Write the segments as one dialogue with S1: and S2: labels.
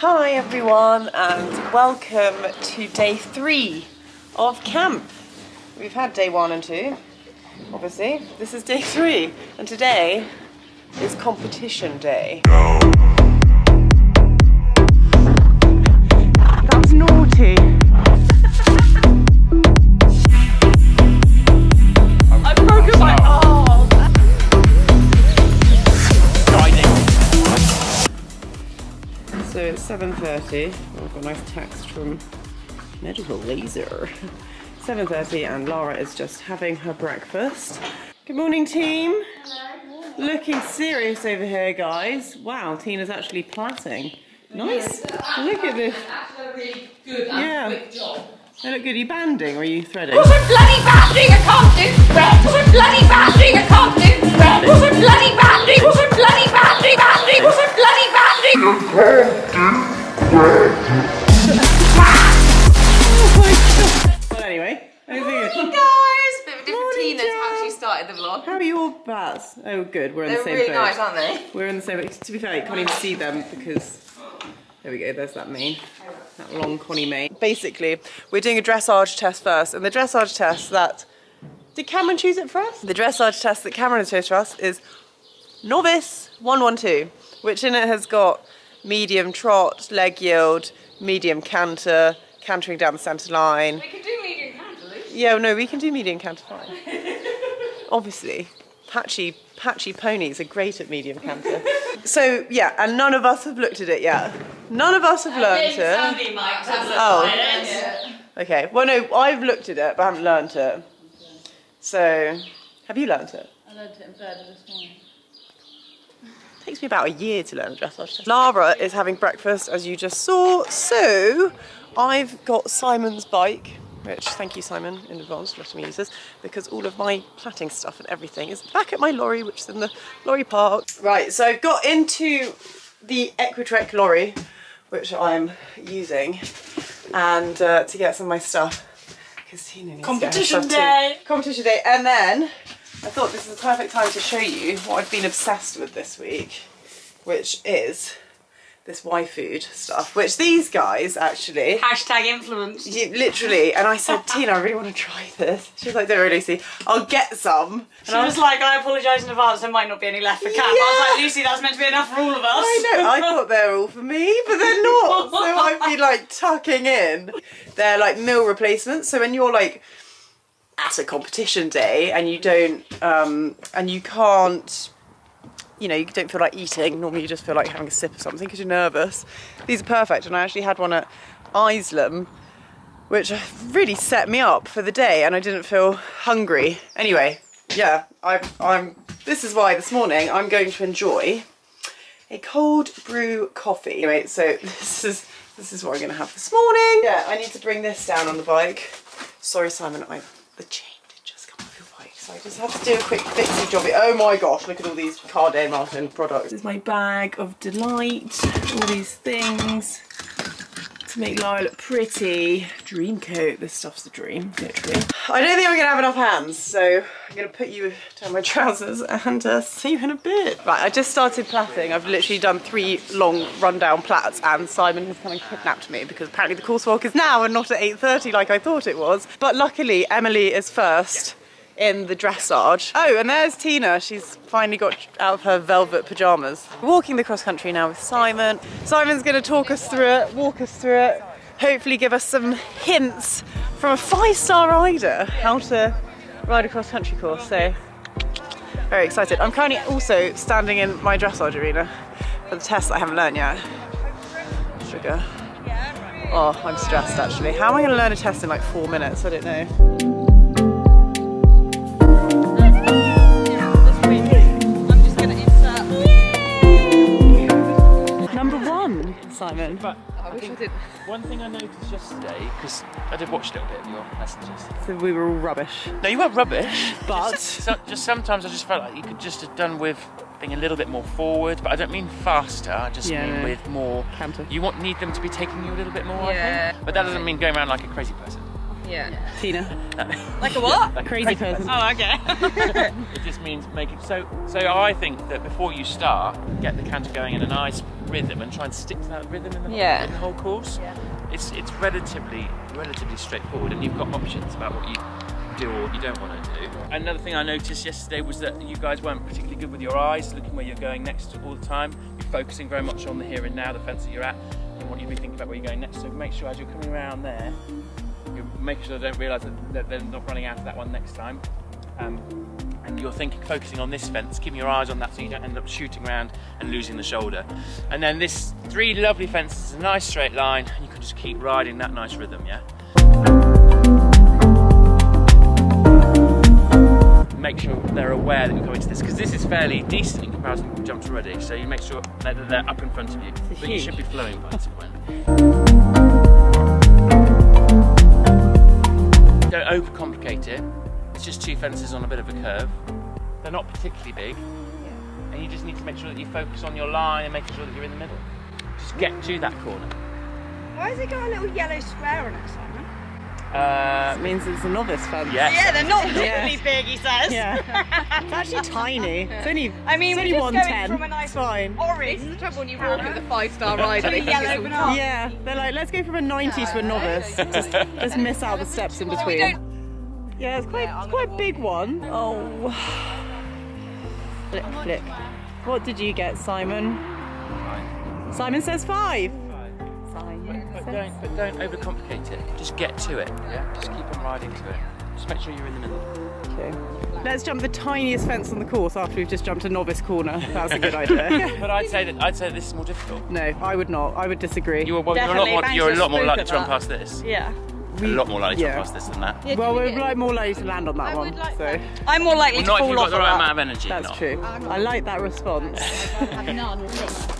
S1: Hi everyone and welcome to day three of camp. We've had day one and two, obviously. This is day three and today is competition day. That was naughty. 7.30. Oh, I've got a nice text from Medical Laser. 7.30 and Lara is just having her breakfast. Good morning team. Looking serious over here guys. Wow, Tina's actually plaiting. Nice. Look at this.
S2: Really good
S1: Yeah.
S2: quick job.
S1: They look good. Are you banding or are you threading?
S2: What's a bloody banding? I can't do red. What's a bloody banding? I can't do red. What's a bloody banding? What's a bloody
S1: Well anyway, how's
S2: Hey
S1: it going?
S2: guys! Bit of a different
S1: Morning,
S2: team than how she started the vlog.
S1: How are your bats? Oh good, we're in
S2: They're
S1: the same
S2: really
S1: boat.
S2: They're really nice, aren't they?
S1: We're in the same boat. To be fair, you can't even see them because there we go, there's that mane. That long Connie mane. Basically, we're doing a dressage test first, and the dressage test that did Cameron choose it for us? The dressage test that Cameron chose for us is novice 112, which in it has got medium trot, leg yield, medium canter, cantering down the centre line.
S2: We could do medium candles.
S1: Yeah, no, we can do medium canter fine. Obviously, patchy, patchy ponies are great at medium canter. so yeah, and none of us have looked at it yet. None of us have learnt it.
S2: Somebody might have
S1: Oh.
S2: it.
S1: Okay, well no, I've looked at it, but I haven't learnt it. So, have you learnt it?
S3: I learned it in bed this morning.
S1: Takes me about a year to learn a dressage test. Lara is having breakfast, as you just saw. So, I've got Simon's bike, which thank you, Simon, in advance for letting me use this, because all of my plaiting stuff and everything is back at my lorry, which is in the lorry park. Right, so I've got into the Equitrek lorry, which I'm using, and uh, to get some of my stuff. Because Tina needs to get her
S3: Competition
S1: too.
S3: day.
S1: Competition day, and then I thought this is the perfect time to show you what I've been obsessed with this week, which is this Y food stuff, which these guys actually,
S3: Hashtag influence.
S1: you, literally, and I said, Tina, I really want to try this. She was like, don't worry, Lucy, I'll get some. And
S3: She
S1: I
S3: was like, I apologise in advance, there might not be any left for Cam. I was like, Lucy, that's meant to be enough for all of us.
S1: I know, I thought they're all for me, but they're not. So I'd be like tucking in. They're like meal replacements. So when you're like at a competition day and you don't, um, and you can't, you know, you don't feel like eating. Normally you just feel like having a sip of something because you're nervous. These are perfect. And I actually had one at Isleham, which really set me up for the day and I didn't feel hungry. Anyway, yeah, I, I'm, this is why this morning I'm going to enjoy a cold brew coffee. Anyway, so this is this is what I'm gonna have this morning. Yeah, I need to bring this down on the bike. Sorry, Simon, I the chain did just come off your bike, so I just had to do a quick fixie job. Oh my gosh, look at all these Carr & Day & Martin products. This is my bag of delight. All these things to make Lara look pretty. Dream coat. This stuff's the dream, literally. I don't think I'm gonna have enough hands, so I'm gonna put you down my trousers and uh, see you in a bit. Right, I just started plaiting. I've literally done three long rundown plaits, and Simon has come and kidnapped me because apparently the course walk is now and not at 8:30 like I thought it was. But luckily, Emily is first in the dressage. Oh, and there's Tina. She's finally got out of her velvet pajamas. Walking the cross country now with Simon. Simon's going to talk us through it, walk us through it, hopefully give us some hints from a five-star rider how to ride a cross country course. So very excited. I'm currently also standing in my dressage arena for the test I haven't learned yet. Sugar. Oh, I'm stressed actually. How am I going to learn a test in like four minutes? I don't know. Simon.
S4: But I wish I did. One thing I noticed yesterday, because I did watch a little bit of your messages.
S1: So we were all rubbish.
S4: No, you weren't rubbish.
S1: But-
S4: just, so, just sometimes I just felt like you could just have done with being a little bit more forward. But I don't mean faster. I just
S1: Yeah,
S4: mean
S1: no.
S4: with more.
S1: Canter.
S4: You want need them to be taking you a little bit more. I
S2: Yeah.
S4: think. But that doesn't mean going around like a crazy person.
S5: Yeah.
S1: Tina.
S3: Like a what?
S4: Like a
S1: Crazy person.
S3: Oh, okay.
S4: It just means make it so. So I think that before you start, get the canter going in a nice rhythm and try and stick to that rhythm in the,
S5: Yeah.
S4: in the whole course. It's it's relatively relatively straightforward, and you've got options about what you do or what you don't want to do. Another thing I noticed yesterday was that you guys weren't particularly good with your eyes, looking where you're going next all the time. You're focusing very much on the here and now, the fence that you're at. You want you to be thinking about where you're going next. So make sure as you're coming around there, make sure they don't realise that, they're not running out of that one next time. Um, and you're thinking, focusing on this fence, keeping your eyes on that so you don't end up shooting around and losing the shoulder. And then this three lovely fences, a nice straight line, and you can just keep riding that nice rhythm, yeah? Make sure they're aware that you're going to this, because this is fairly decent in comparison to jumps already, so you make sure that they're up in front of you. But you should be flowing by this point. Don't overcomplicate it. It's just two fences on a bit of a curve. They're not particularly big. And you just need to make sure that you focus on your line and making sure that you're in the middle. Just get to that corner.
S5: Why has it got a little yellow square on it, Simon?
S4: Uh,
S1: means it's a novice fence.
S4: yes.
S3: Yeah, they're not
S1: Yeah.
S3: particularly big, he says.
S1: Yeah. it's actually tiny. It's only.
S3: I mean,
S1: it's
S3: we're
S1: only
S3: just going
S1: 110.
S3: from a nice
S1: it's fine.
S3: orange.
S5: This is the trouble when you walk with a five-star ride. They think
S3: Yellow
S5: it's
S3: banana.
S1: Yeah, they're like, let's go from a 90 to a novice. Just, just miss out the steps in between. Yeah, it's quite, it's quite a big one. Oh. Flip, flip. What did you get, Simon? Simon says five. Simon
S4: But don't, but don't overcomplicate it. Just get to it. Yeah. Just keep on riding to it. Just make sure you're in the middle.
S1: Okay. Let's jump the tiniest fence on the course after we've just jumped a novice corner. That's a good idea.
S4: But I'd say that I'd say this is more difficult.
S1: no, I would not. I would disagree.
S4: You are, well, you're a lot more, you're a lot more likely to run past this.
S3: Yeah.
S4: A lot more likely to
S1: yeah.
S4: run past this than that.
S1: well, we're like more likely to land on that
S5: I
S1: one.
S5: would like
S1: so
S5: that.
S3: I'm more likely
S4: Well,
S3: to
S4: not if
S3: fall
S4: you've
S3: off
S4: got the right
S3: that.
S4: amount of energy.
S1: that's
S4: not.
S1: true. I like that response.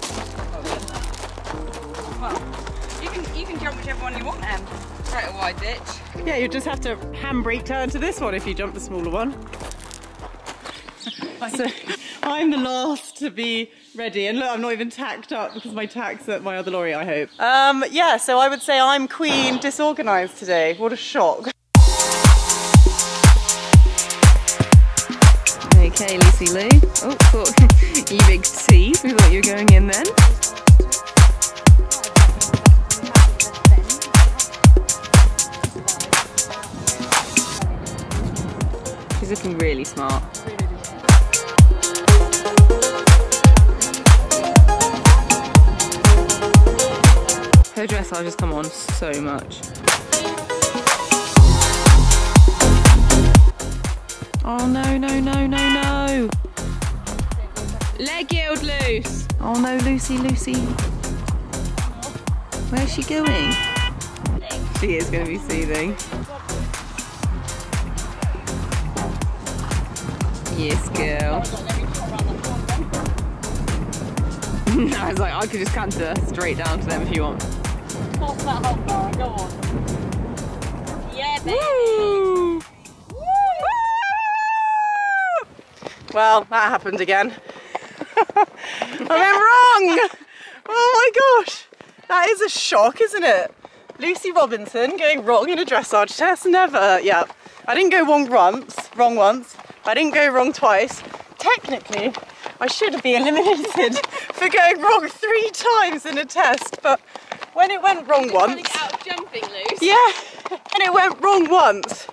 S3: jump whichever one you want, Em.
S5: quite a wide ditch.
S1: Yeah, you just have to handbrake turn to this one if you jump the smaller one. so I'm the last to be ready, and look, I'm not even tacked up because my tack's at my other lorry. I hope. Um, yeah, so I would say I'm queen disorganised today. What a shock.
S5: Okay, Lucy Lou. Oh, thought you big teeth. We thought you were going in then. She's looking really smart. Her dressage has just come on so much. Oh no, no, no, no, no. Leg yield loose. Oh no, Lucy, Lucy. Where's she going?
S1: She is going to be soothing.
S5: Yes, girl. I was like, I could just canter straight down to them if you want.
S3: Yeah, baby.
S1: Woo! Well, that happened again. I went wrong! Oh my gosh! That is a shock, isn't it? Lucy Robinson going wrong in a dressage test? Never. Yeah. I didn't go wrong once, wrong once. I didn't go wrong twice. Technically, I should be eliminated for going wrong three times in a test, but when it went wrong once.
S5: out jumping loose.
S1: Yeah, and it went wrong once.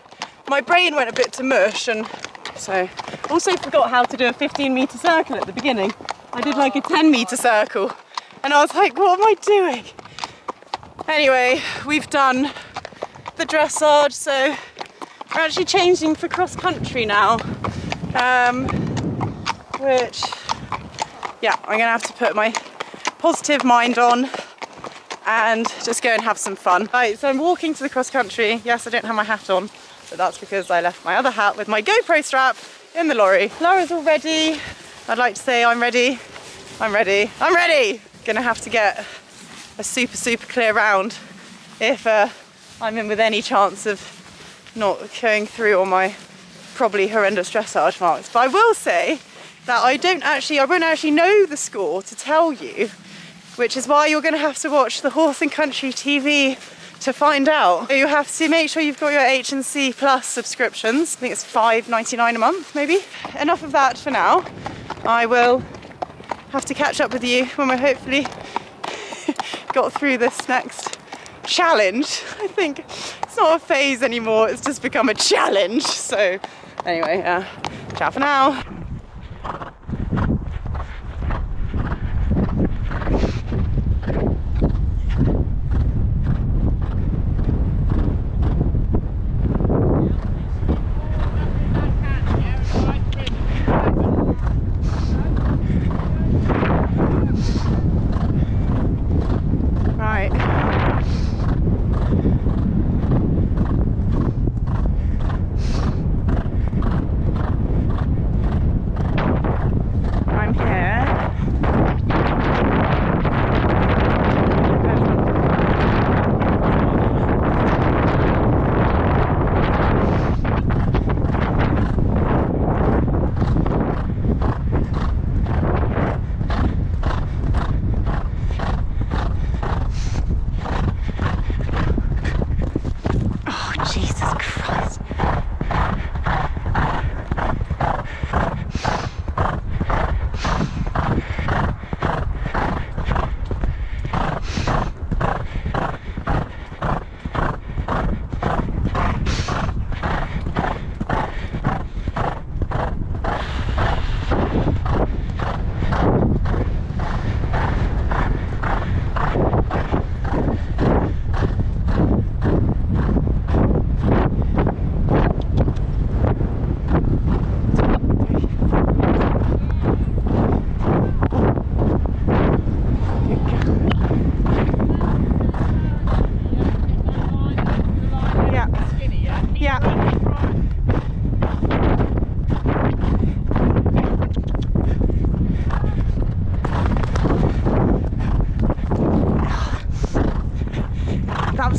S1: My brain went a bit to mush, and so also forgot how to do a 15 meter circle at the beginning. I did like a 10 meter circle, and I was like, what am I doing? Anyway, we've done the dressage, so we're actually changing for cross country now. Um, which, yeah, I'm gonna have to put my positive mind on and just go and have some fun. Right, so I'm walking to the cross country. Yes, I don't have my hat on, but that's because I left my other hat with my GoPro strap in the lorry. Laura's all ready. I'd like to say I'm ready. I'm ready. I'm ready. Gonna have to get a super, super clear round if uh, I'm in with any chance of not going through all my probably horrendous dressage marks. But I will say that I don't actually, I won't actually know the score to tell you which is why you're going to have to watch the Horse and Country TV to find out. You have to make sure you've got your H&C Plus subscriptions. I think it's $5.99 a month, maybe. Enough of that for now. I will have to catch up with you when we're hopefully got through this next challenge. I think it's not a phase anymore, it's just become a challenge. So anyway, uh, ciao for now.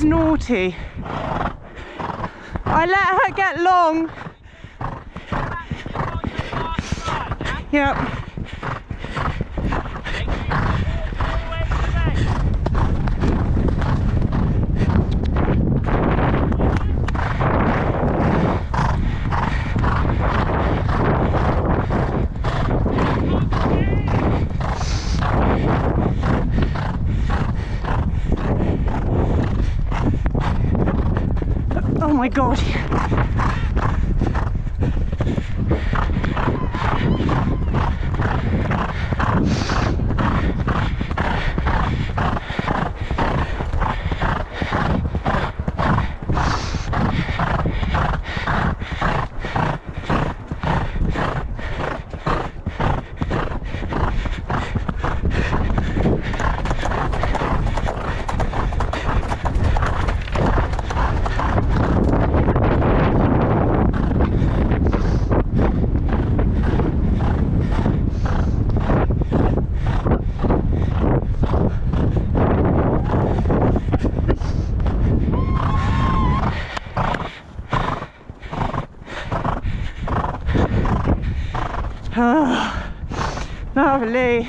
S1: Naughty. I let her get long. Yep. Oh my god. Oh, lovely.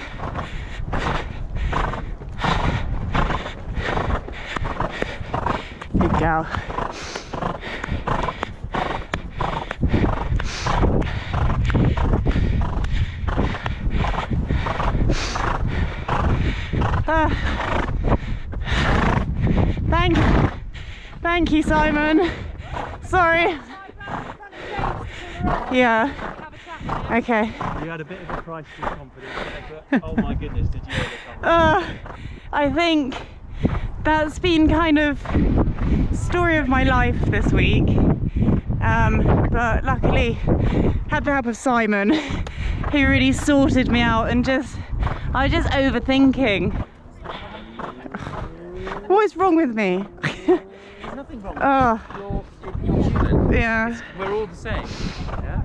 S1: Good girl. Ah. Thank, thank you, Simon. Sorry. Yeah. Okay.
S4: You had a bit of a crisis confidence there, but oh my goodness, did you overcome
S1: Uh, I think that's been kind of story of my life this week. Um, but luckily had the help of Simon who really sorted me out and just I was just overthinking. What is wrong with me?
S4: There's nothing wrong
S1: Oh,
S4: you're, you're human.
S1: yeah.
S4: We're all the same. Yeah?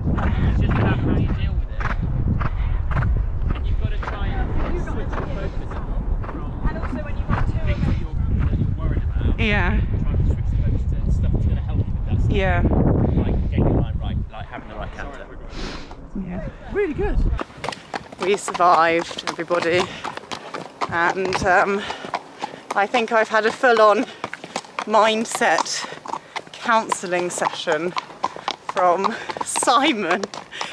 S4: It's just about how you deal with it. And you've got to try and switch the focus from
S3: And also when you want two
S4: things that you're, that you're worried about.
S1: Yeah.
S4: Try and switch the focus to stuff that's going to help you with that stuff.
S1: Yeah.
S4: Like getting your line right, like having the right canter.
S1: Yeah.
S4: Really good.
S1: we survived, everybody. And um, I think I've had a full on mindset counselling session from Simon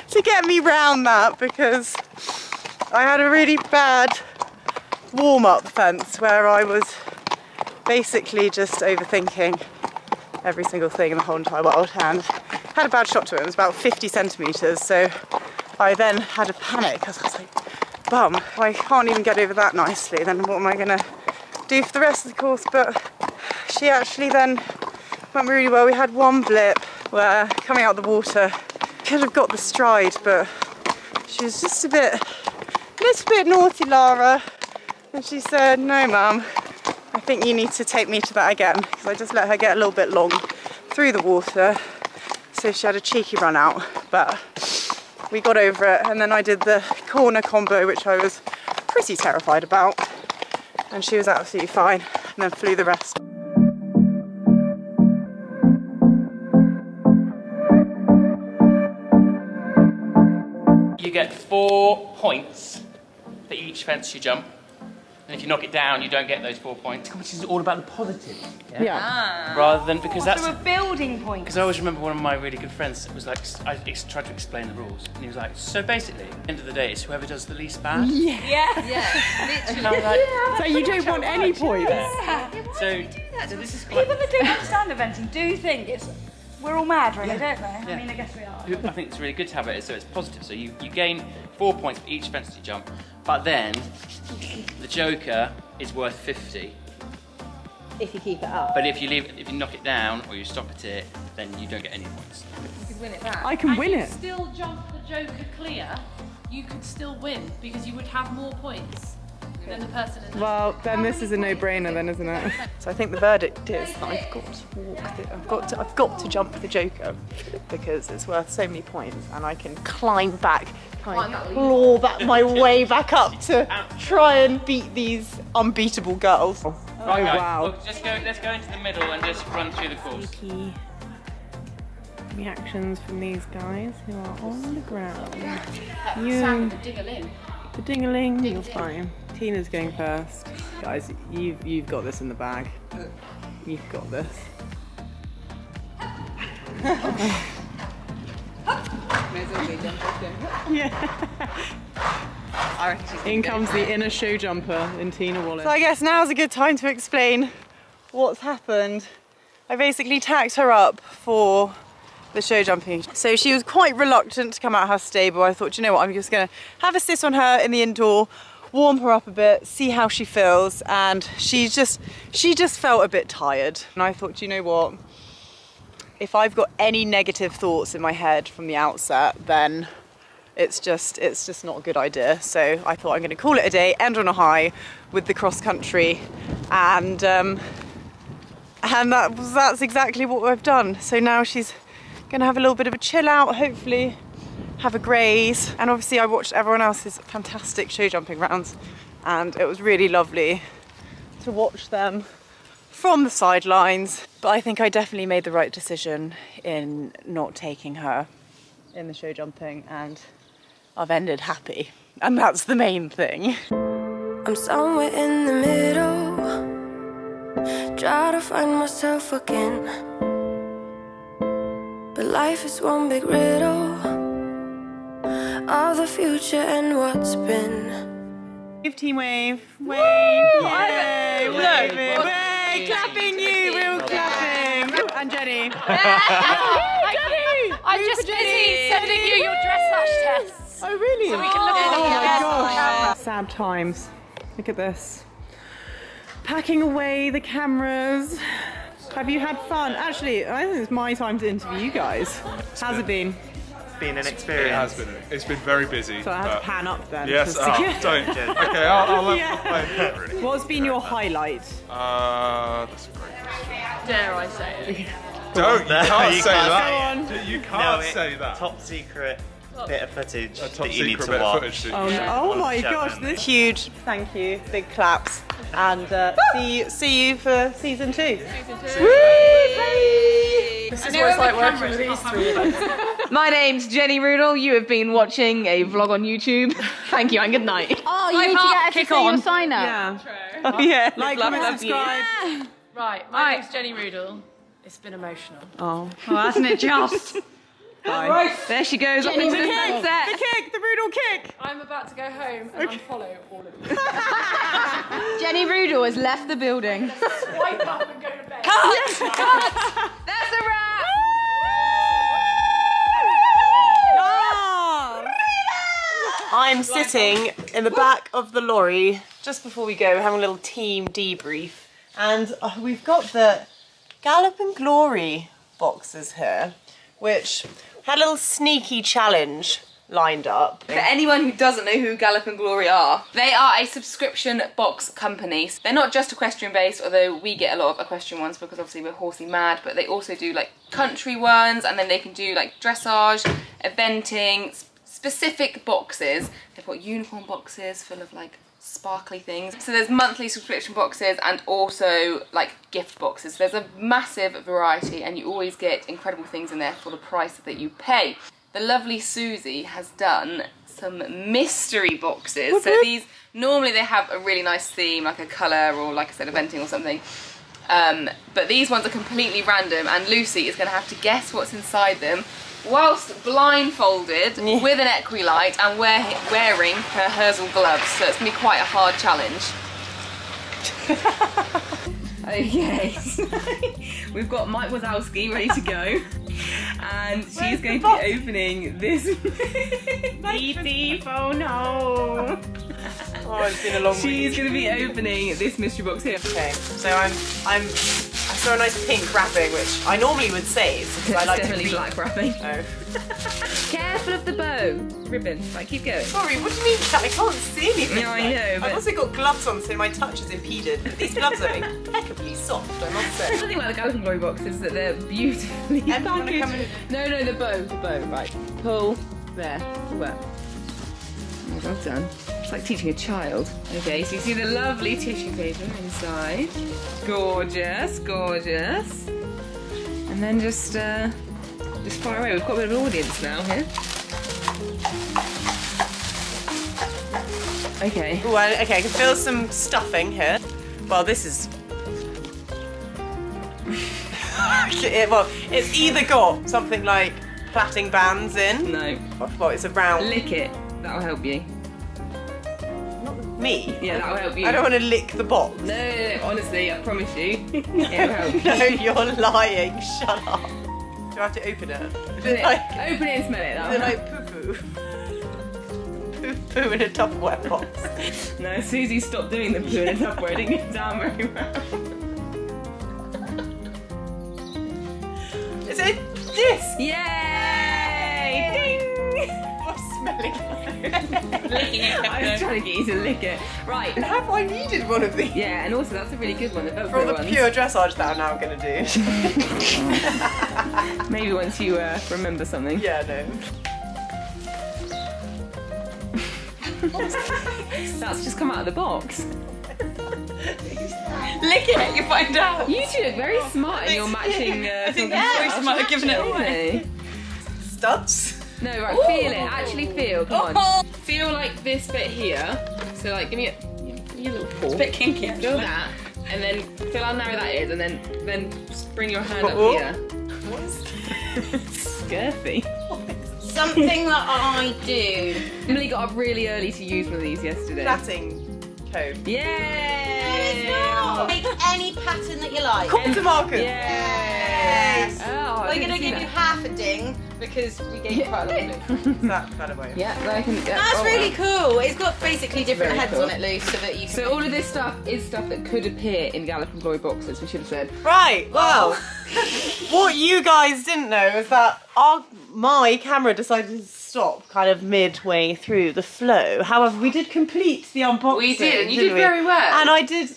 S1: to get me round that because I had a really bad warm up fence where I was basically just overthinking every single thing in the whole entire world and had a bad shot to it. It was about 50 centimetres, so I then had a panic because I was like, bum, I can't even get over that nicely, then what am I gonna do for the rest of the course? But she actually then went really well. We had one blip where coming out of the water could have got the stride, but she was just a bit, a little bit naughty, Lara. And she said, no, mum, I think you need to take me to that again because I just let her get a little bit long through the water. So she had a cheeky run out, but we got over it. And then I did the corner combo, which I was pretty terrified about. And she was absolutely fine and then flew the rest.
S4: You get four points for each fence you jump. And if you knock it down, you don't get those four points. Which is all about the positive.
S1: Yeah. Ah.
S4: Rather than, because that's.
S3: So a building point.
S4: Because I always remember one of my really good friends was like, I ex- tried to explain the rules, and he was like, so basically, end of the day, it's whoever does the least bad.
S3: Yeah.
S4: And I was like,
S1: So you don't want any points?
S4: so, so this is quite,
S3: People that don't understand eventing do think it's we're all mad, really, don't they? I mean, I guess we are.
S4: I think it's really good to have it so it's positive. So you, you gain four points for each fence you jump, but then the Joker is worth 50.
S6: If you keep it up.
S4: But if you leave, if you knock it down or you stop at it, then you don't get any points. You can win it back.
S1: I can win
S7: you
S1: it.
S7: still jump the Joker clear, you could still win because you would have more points than the person in the
S1: Well, then this is a no-brainer, then, isn't it? So I think the verdict is that I've got to walk. The, I've got to. I've got to jump the Joker because it's worth so many points, and I can climb back, kind of claw back my way back up to try and beat these unbeatable girls. Oh, oh
S4: Right, guys,
S1: wow!
S4: well, just go. Let's go into the middle and just run through the course.
S5: Key reactions from these guys who are on the ground. You,
S7: Diggle-in.
S5: the ding-a-ling, you're fine. Tina's going first. Guys, you've you've got this in the bag. You've got this. In comes the inner show jumper in Tina Wallace.
S1: So I guess now's a good time to explain what's happened. I basically tacked her up for the show jumping. So she was quite reluctant to come out of her stable. I thought, you know what, I'm just gonna have a sit on her in the indoor, warm her up a bit, see how she feels. And she just, she just felt a bit tired. And I thought, you know what, if I've got any negative thoughts in my head from the outset, then it's just it's just not a good idea. So I thought I'm going to call it a day, end on a high with the cross country, and um, and that that's exactly what we've done. So now she's going to have a little bit of a chill out, hopefully have a graze, and obviously I watched everyone else's fantastic show jumping rounds, and it was really lovely to watch them from the sidelines. But I think I definitely made the right decision in not taking her in the show jumping, and I've ended happy, and that's the main thing.
S8: I'm somewhere in the middle. Try to find myself again. But life is one big riddle of the future and what's been.
S1: Wave, team wave, wave, yay, wave, wave, wave, clapping you, we're all clapping. And Jenny.
S7: Jenny, I'm just busy sending you your dressage tests.
S1: Oh really?
S7: So we can look at
S1: oh
S7: it
S1: my
S7: together.
S1: gosh.
S5: Sad times. Look at this. Packing away the cameras. Have you had fun? Actually, I think it's my time to interview you guys. How's it been?
S9: Been an
S10: It
S9: experience.
S10: has been. It's been very busy.
S5: So I had to pan up then.
S10: Yes.
S5: 'cause-
S10: Oh, don't. Okay. I'll. I'll let
S5: Yeah.
S10: really.
S5: What's been your highlight?
S10: Uh, that's a great question.
S7: Dare I say it?
S10: Don't. You can't
S9: you
S10: say
S9: can't
S10: that.
S9: say
S10: You can't
S9: it-
S10: say that.
S9: Top secret bit of footage
S10: A top
S9: that you need to watch.
S10: footage.
S5: Oh, no. oh my gosh,
S9: them.
S5: this
S1: Huge thank you, big claps, and uh, see you, see you for season two.
S3: This is what it's like working with these three.
S11: My name's Jenny Rudel. You have been watching a vlog on YouTube. Thank you and good night.
S6: Oh, you need to get her to
S11: kick
S6: say your
S11: on.
S6: sign up.
S5: Yeah.
S1: Oh yeah.
S5: Like,
S11: Love,
S5: comment,
S11: love you.
S5: subscribe.
S7: Right, my name's Jenny Rudel. It's been emotional.
S5: Oh.
S3: Oh, hasn't it just?
S5: Bye.
S11: There she goes. Up into the
S7: Rudel.
S11: sunset.
S5: The kick, the brutal kick.
S7: I'm about to go home and unfollow all of you.
S11: Jenny Rudel has left the building.
S7: Swipe up and go to bed. Cut!
S11: That's a wrap.
S1: I'm sitting in the back of the lorry just before we go, having a little team debrief. And uh, we've got the Gallop and Glory boxes here, which had a little sneaky challenge lined up.
S11: For anyone who doesn't know who Gallop and Glory are, they are a subscription box company. They're not just equestrian based, although we get a lot of equestrian ones because obviously we're horsey mad, but they also do like country ones and then they can do like dressage, eventing, specific boxes. They've got unicorn boxes full of like sparkly things. So there's monthly subscription boxes and also like gift boxes. There's a massive variety and you always get incredible things in there for the price that you pay. The lovely Susie has done some mystery boxes. So these, normally they have a really nice theme, like a colour or like I said, a eventing or something. Um, but these ones are completely random and Lucy is going to have to guess what's inside them whilst blindfolded with an Equilite and wear, wearing her Herzl gloves. So it's going to be quite a hard challenge. Okay, so we've got Mike Wazowski ready to go, and she's going to be opening this ET phone home.
S1: Oh, it's been a long
S11: She's
S1: week.
S11: going to be opening this mystery box here.
S1: Okay, so I'm, I'm, Saw a nice pink wrapping, which I normally would save because I like to
S11: definitely
S1: read-
S11: black wrapping.
S1: Oh.
S11: Careful of the bow. Ribbon. Right, keep going.
S1: Sorry, what do you mean? I can't see anything.
S11: No, I know, but-
S1: I've also got gloves on, so my touch is impeded. But these gloves are impeccably soft, I must say.
S11: The thing about the and Glory box is that they're beautifully
S1: Em, you wanna come
S11: packaged. No, no, the bow, the bow. Right, pull. There. Pull that. Oh, well done. It's like teaching a child. Okay, so you see the lovely tissue paper inside. Gorgeous, gorgeous. And then just, uh, just fire away. We've got a bit of an audience now here. Okay.
S1: I, okay, I can feel some stuffing here. Well, this is. it, well, it's either got something like plaiting bands in.
S11: No.
S1: Well, it's a round.
S11: Lick it. That'll help you.
S1: Me?
S11: Yeah, that'll help you.
S1: I don't want to lick the box.
S11: No, no, no, honestly, I promise you. It'll help.
S1: no, you're lying. Shut up. Do I have to open it?
S11: Open
S1: it like,
S11: open it and smell it.
S1: it like poo poo? Poo poo in a Tupperware box.
S11: No, Susie stopped doing the poo in a Tupperware. It didn't get down very well.
S1: Is it this?
S11: Yay! Ding!
S1: What's smelling?
S11: I was trying to get you to lick it. Right.
S1: And Have I needed one of these?
S11: Yeah, and also that's a really good one. The
S1: For all the
S11: ones.
S1: pure dressage that I'm now going to do.
S11: Maybe once you uh, remember something.
S1: yeah, no.
S11: That's just come out of the box.
S3: Lick it, you find out.
S11: You two look very smart in your matching. Uh,
S3: I think
S11: sort of
S3: the voice
S11: stuff.
S3: might have given it away.
S1: Studs?
S11: No, right, feel it. Actually feel. Come on. Oh, oh. Feel like this bit here. So, like, give me a, give me a little paw.
S3: It's a bit kinky,
S11: Feel that, and then feel how narrow that is, and then then bring your hand up
S1: Oh.
S11: here.
S1: What's
S11: Scurfy.
S6: Something that I do.
S11: Emily got up really early to use one of these yesterday.
S1: plaiting comb?
S11: Yay!
S6: Make any pattern that you like.
S1: Quarter markers!
S11: Yes. Oh,
S6: We're gonna
S11: see
S6: give you half a ding because we gave you quite a lot of blue.
S1: That, that away.
S11: Yeah, I can. Yeah,
S6: That's
S11: oh,
S6: really
S11: wow.
S6: cool. It's got basically different heads
S11: cool.
S6: on it, Lou, so that you can.
S11: So all of this stuff is stuff that could appear in Gallop and Glory boxes. We should have said.
S1: Right, well, oh. what you guys didn't know is that our my camera decided to stop kind of midway through the flow. However, we did complete the unboxing.
S11: We did, and you
S1: didn't we?
S11: very well.
S1: And I did.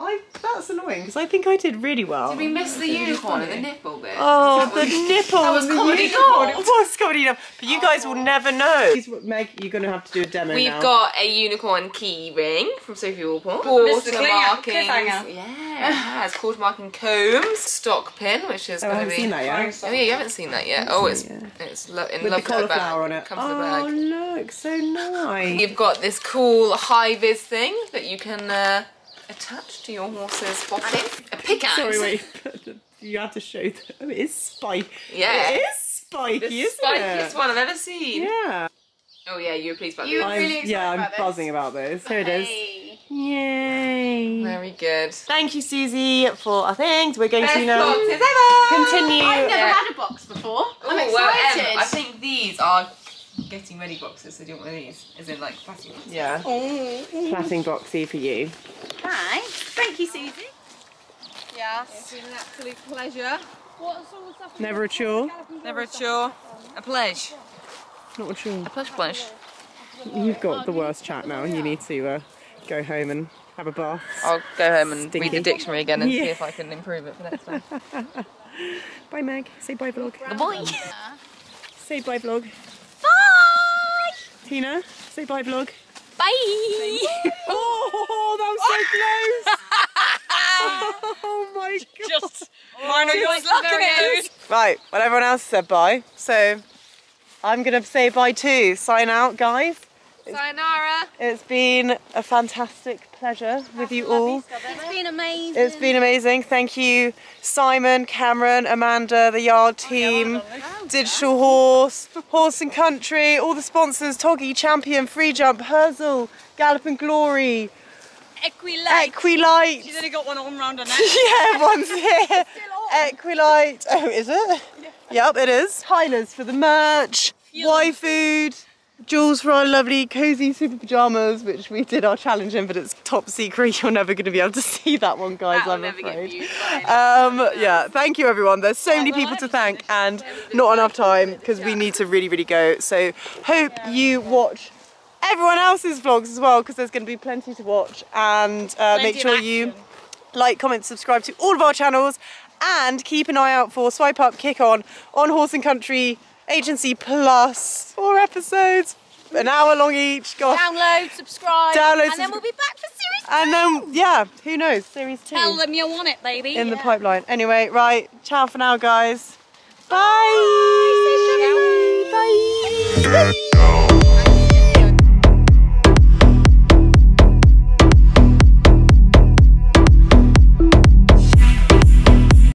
S1: I that's annoying because I think I did really well.
S11: Did we miss the unicorn and the nipple bit?
S1: Oh, the nipple.
S11: That was comedy gold.
S1: It was comedy gold. But you guys will never know. Meg, you're going to have to do a demo
S11: We've
S1: now.
S11: got a unicorn key ring from Sophie Walpole.
S3: Mr.
S11: Quarter
S3: Klinger,
S11: markings.
S3: cliffhanger.
S11: Yeah, it has quarter marking combs. Stock pin, which is
S1: Oh, I
S11: going to
S1: haven't
S11: be.
S1: seen that yet.
S11: Oh yeah, you haven't seen that yet. Oh, it's
S1: seen it
S11: it's lo- in
S1: With
S11: love
S1: the
S11: letter bag.
S1: cauliflower on it.
S11: Comes
S1: oh, look, so nice.
S11: You've got this cool high vis thing that you can uh, attached to your horse's bottom. A pickaxe.
S1: Sorry, wait. you have to show them. Oh, it is spiky.
S11: Yeah.
S1: It is spiky,
S11: The
S1: isn't
S11: spikiest
S1: it?
S11: one I've ever seen.
S1: Yeah.
S11: Oh yeah, you were pleased about
S3: You
S11: this.
S3: were
S1: I'm-
S3: really excited
S1: yeah, I'm
S3: about this.
S1: buzzing about this. Here it is.
S3: Hey.
S1: Yay.
S11: Very good.
S1: Thank you, Susie, for our things. We're going
S11: Best
S1: to now continue.
S3: I've never
S11: Yeah.
S3: had a box before. I'm
S11: Ooh, well,
S3: um,
S11: excited. I think these are getting ready boxes, so do you want one of these? As in like plastic ones?
S1: Yeah. Platting boxy for you.
S3: Thanks. Thank you, Susie. Yes. It's been an absolute pleasure.
S1: Never a chore.
S11: Never a chore. A pledge.
S1: Not a chore.
S11: A pledge pledge.
S1: You've got the worst chat now. You need to uh, go home and have a bath.
S11: I'll go home and
S1: Stinky.
S11: read the dictionary again and see if I can improve it for next time.
S1: Bye, Meg. Say bye, vlog.
S11: Boy.
S1: Say bye, vlog.
S11: Bye!
S1: Tina, say bye, vlog.
S11: Bye!
S1: Oh, that was so close. oh my god.
S5: Just oh, minor yours
S11: looking at you.
S1: Right, well, everyone else said bye, so I'm gonna say bye too. Sign out, guys.
S3: Sayonara.
S1: It's been a fantastic pleasure with you all.
S3: It's been amazing.
S1: It's been amazing. Thank you, Simon, Cameron, Amanda, the Yard oh, team, oh, Digital Horse, Horse and Country, all the sponsors, Toggi, Champion, Free Jump, Herzl, Gallop and Glory,
S5: Equilite.
S1: Equilite.
S5: She's only got one arm round her neck.
S1: yeah, one's here. Equilite. Oh, is it? Yep, it is. Tyler's for the merch. Y Food. Jules for our lovely cozy super pajamas, which we did our challenge in, but it's top secret. You're never going to be able to see that one, guys. I'm afraid. Um, yeah, thank you, everyone. There's so many people to thank, and not enough time because we need to really, really go. So hope you watch everyone else's vlogs as well, because there's going to be plenty to watch. And uh, make sure you like, comment, subscribe to all of our channels, and keep an eye out for Swipe Up Kick On on Horse and Country H&C Plus. Four episodes, an hour long each. Gosh.
S3: Download, subscribe,
S1: Download,
S3: and then we'll be back for series two.
S1: And then, yeah, who knows? Series two
S5: Tell them you want it, baby.
S1: in the pipeline. Anyway, right, ciao for now, guys. Bye. Bye. Bye.